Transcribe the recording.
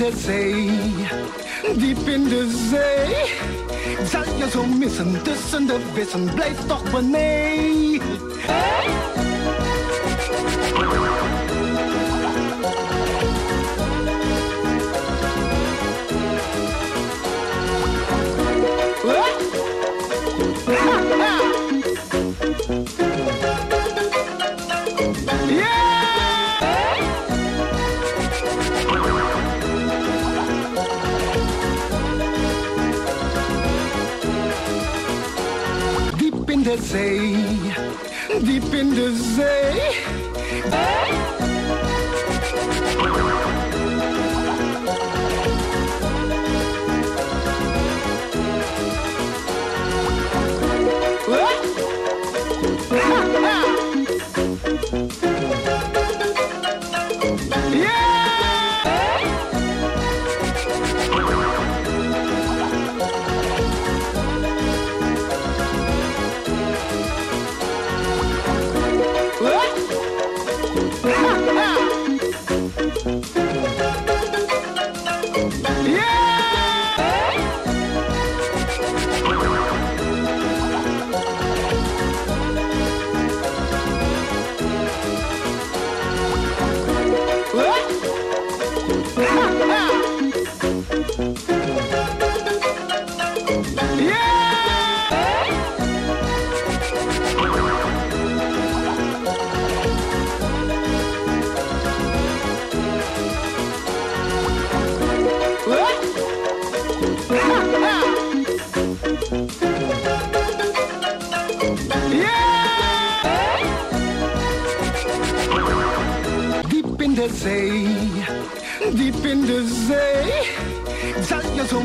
de zee, diep in de zee. Zal je zo missen tussen de vissen, blijf toch beneden. Diep in de zee, diep in de zee. Yeah! In de zee, diep in the sea. Je zo